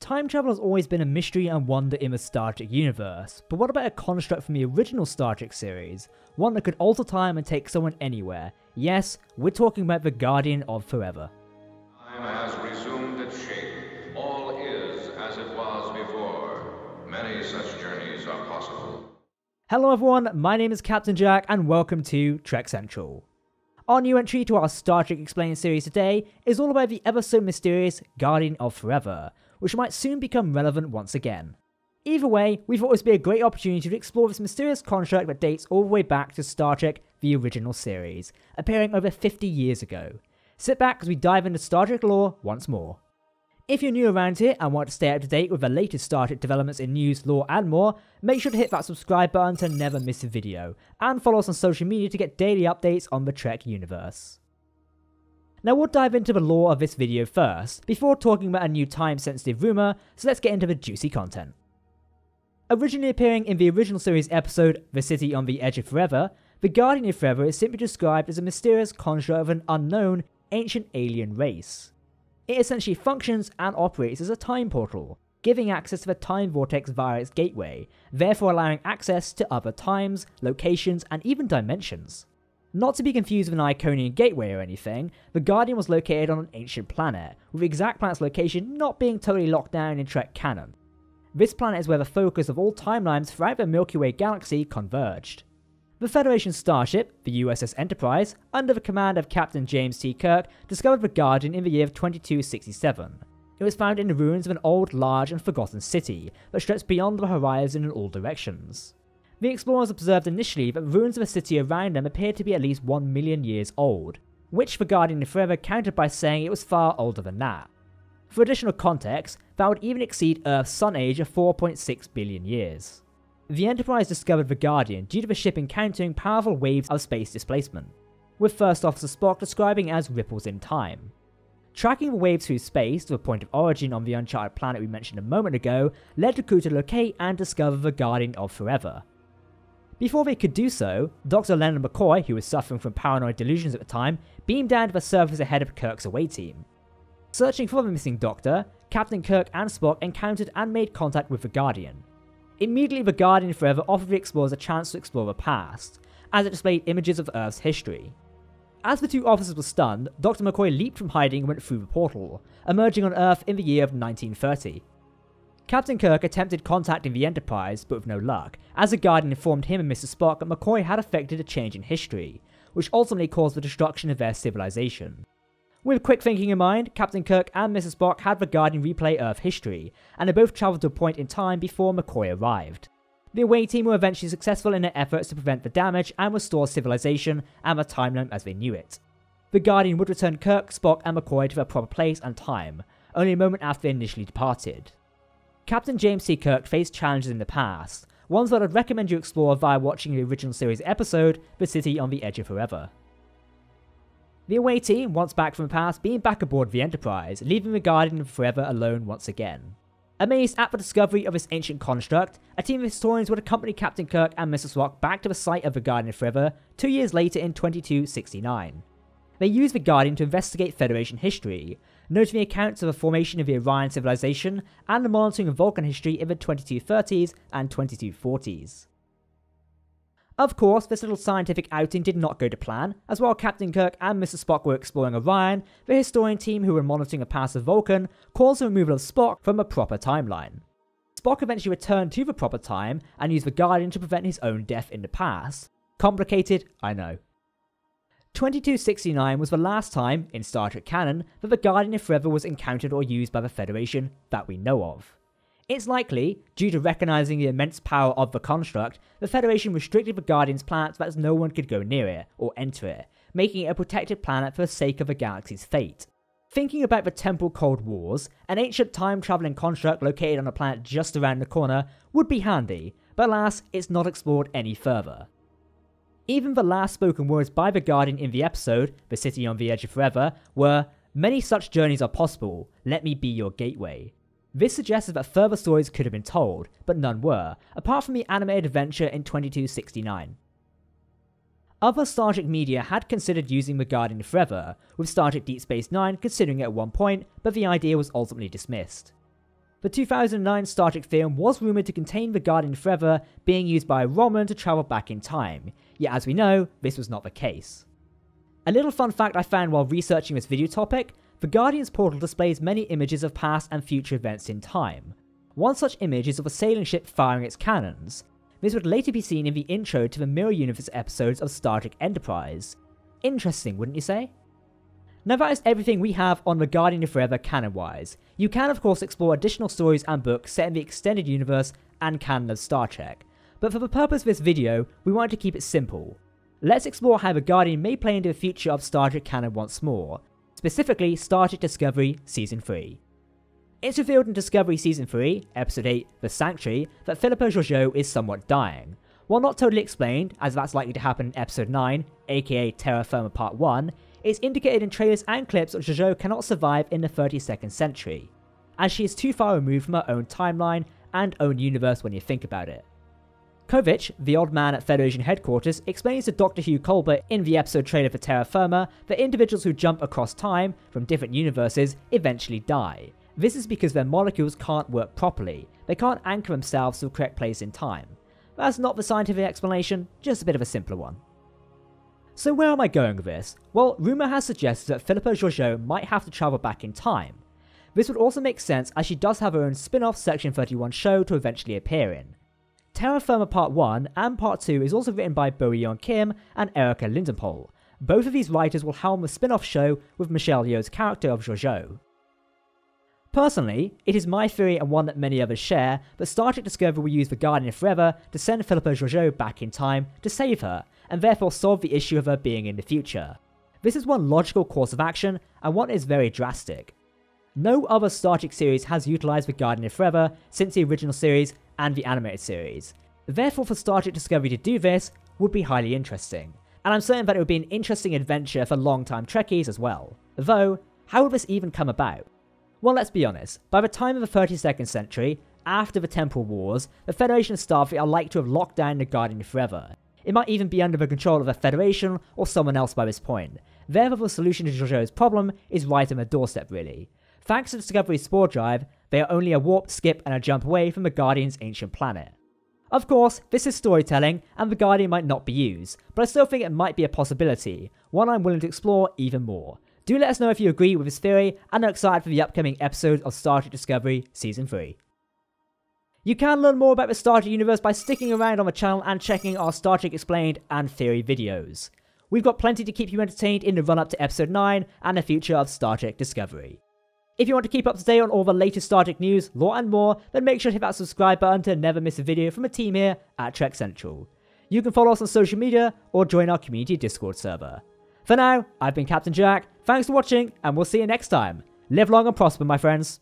Time travel has always been a mystery and wonder in the Star Trek universe, but what about a construct from the original Star Trek series? One that could alter time and take someone anywhere. Yes, we're talking about the Guardian of Forever. Time has resumed its shape. All is as it was before. Many such journeys are possible. Hello everyone, my name is Captain Jack and welcome to Trek Central. Our new entry to our Star Trek Explained series today is all about the ever so mysterious Guardian of Forever, which might soon become relevant once again. Either way, we thought this would be a great opportunity to explore this mysterious construct that dates all the way back to Star Trek, the original series, appearing over 50 years ago. Sit back as we dive into Star Trek lore once more. If you're new around here and want to stay up to date with the latest Star Trek developments in news, lore, and more, make sure to hit that subscribe button to never miss a video, and follow us on social media to get daily updates on the Trek universe. Now we'll dive into the lore of this video first, before talking about a new time sensitive rumour, so let's get into the juicy content. Originally appearing in the original series episode The City on the Edge of Forever, the Guardian of Forever is simply described as a mysterious construct of an unknown, ancient alien race. It essentially functions and operates as a time portal, giving access to the time vortex via its gateway, therefore allowing access to other times, locations, and even dimensions. Not to be confused with an Iconian gateway or anything, the Guardian was located on an ancient planet, with the exact planet's location not being totally locked down in Trek canon. This planet is where the focus of all timelines throughout the Milky Way galaxy converged. The Federation starship, the USS Enterprise, under the command of Captain James T. Kirk, discovered the Guardian in the year of 2267. It was found in the ruins of an old, large, and forgotten city that stretched beyond the horizon in all directions. The explorers observed initially that ruins of a city around them appeared to be at least 1 million years old, which the Guardian of Forever countered by saying it was far older than that. For additional context, that would even exceed Earth's sun age of 4.6 billion years. The Enterprise discovered the Guardian due to the ship encountering powerful waves of space displacement, with First Officer Spock describing as ripples in time. Tracking the waves through space to the point of origin on the uncharted planet we mentioned a moment ago led the crew to locate and discover the Guardian of Forever, before they could do so, Dr. Leonard McCoy, who was suffering from paranoid delusions at the time, beamed down to the surface ahead of Kirk's away team. Searching for the missing Doctor, Captain Kirk and Spock encountered and made contact with the Guardian. Immediately, the Guardian Forever offered the explorers a chance to explore the past, as it displayed images of Earth's history. As the two officers were stunned, Dr. McCoy leaped from hiding and went through the portal, emerging on Earth in the year of 1930. Captain Kirk attempted contacting the Enterprise, but with no luck, as the Guardian informed him and Mr. Spock that McCoy had effected a change in history, which ultimately caused the destruction of their civilization. With quick thinking in mind, Captain Kirk and Mr. Spock had the Guardian replay Earth history, and they both travelled to a point in time before McCoy arrived. The away team were eventually successful in their efforts to prevent the damage and restore civilization and the timeline as they knew it. The Guardian would return Kirk, Spock, and McCoy to their proper place and time, only a moment after they initially departed. Captain James T. Kirk faced challenges in the past, ones that I'd recommend you explore via watching the original series episode, The City on the Edge of Forever. The away team, once back from the past, being back aboard the Enterprise, leaving the Guardian of forever alone once again. Amazed at the discovery of this ancient construct, a team of historians would accompany Captain Kirk and Mrs. Spock back to the site of the Guardian of Forever two years later in 2269. They used the Guardian to investigate Federation history, noting the accounts of the formation of the Orion civilization and the monitoring of Vulcan history in the 2230s and 2240s. Of course, this little scientific outing did not go to plan, as while Captain Kirk and Mr. Spock were exploring Orion, the historian team who were monitoring a passive Vulcan caused the removal of Spock from a proper timeline. Spock eventually returned to the proper time and used the Guardian to prevent his own death in the past. Complicated, I know. 2269 was the last time, in Star Trek canon, that the Guardian of Forever was encountered or used by the Federation that we know of. It's likely, due to recognizing the immense power of the construct, the Federation restricted the Guardian's planet so that no one could go near it or enter it, making it a protected planet for the sake of the galaxy's fate. Thinking about the Temporal Cold Wars, an ancient time traveling construct located on a planet just around the corner would be handy, but alas, it's not explored any further. Even the last spoken words by the Guardian in the episode, The City on the Edge of Forever, were, Many such journeys are possible, let me be your gateway. This suggested that further stories could have been told, but none were, apart from the animated adventure in 2269. Other Star Trek media had considered using the Guardian Forever, with Star Trek Deep Space Nine considering it at one point, but the idea was ultimately dismissed. The 2009 Star Trek film was rumoured to contain the Guardian Forever being used by a Romulan to travel back in time, yet as we know, this was not the case. A little fun fact I found while researching this video topic the Guardian's portal displays many images of past and future events in time. One such image is of a sailing ship firing its cannons. This would later be seen in the intro to the Mirror Universe episodes of Star Trek Enterprise. Interesting, wouldn't you say? Now that is everything we have on the Guardian of Forever canon-wise. You can of course explore additional stories and books set in the extended universe and canon of Star Trek, but for the purpose of this video, we wanted to keep it simple. Let's explore how the Guardian may play into the future of Star Trek canon once more, specifically Star Trek Discovery Season 3. It's revealed in Discovery Season 3, Episode 8, The Sanctuary, that Philippa Georgiou is somewhat dying. While not totally explained, as that's likely to happen in Episode 9, aka Terra Firma Part 1, it's indicated in trailers and clips that Jojo cannot survive in the 32nd century, as she is too far removed from her own timeline and own universe when you think about it. Kovich, the old man at Federation headquarters, explains to Dr. Hugh Culber in the episode trailer for Terra Firma that individuals who jump across time from different universes eventually die. This is because their molecules can't work properly, they can't anchor themselves to the correct place in time. That's not the scientific explanation, just a bit of a simpler one. So where am I going with this? Well, rumour has suggested that Philippa Georgiou might have to travel back in time. This would also make sense as she does have her own spin-off Section 31 show to eventually appear in. Terra Firma Part 1 and Part 2 is also written by Bo Yeon Kim and Erica Lindenpohl. Both of these writers will helm the spin-off show with Michelle Yeoh's character of Georgiou. Personally, it is my theory and one that many others share that Star Trek Discovery will use the Guardian Forever to send Philippa Georgiou back in time to save her, and therefore solve the issue of her being in the future. This is one logical course of action, and one is very drastic. No other Star Trek series has utilised the Guardian of Forever since the original series and the animated series. Therefore, for Star Trek Discovery to do this would be highly interesting, and I'm certain that it would be an interesting adventure for long-time Trekkies as well. Though, how would this even come about? Well, let's be honest, by the time of the 32nd century, after the Temporal Wars, the Federation of Starfleet are likely to have locked down the Guardian of forever, it might even be under the control of a Federation or someone else by this point. Therefore, the solution to Georgiou's problem is right on the doorstep, really. Thanks to Discovery's Spore Drive, they are only a warp, skip, and a jump away from the Guardian's ancient planet. Of course, this is storytelling, and the Guardian might not be used, but I still think it might be a possibility, one I'm willing to explore even more. Do let us know if you agree with this theory and are excited for the upcoming episode of Star Trek Discovery Season 3. You can learn more about the Star Trek universe by sticking around on the channel and checking our Star Trek Explained and Theory videos. We've got plenty to keep you entertained in the run up to episode 9 and the future of Star Trek Discovery. If you want to keep up to date on all the latest Star Trek news, lore and more, then make sure to hit that subscribe button to never miss a video from a team here at Trek Central. You can follow us on social media or join our community Discord server. For now, I've been Captain Jack, thanks for watching, and we'll see you next time. Live long and prosper, my friends.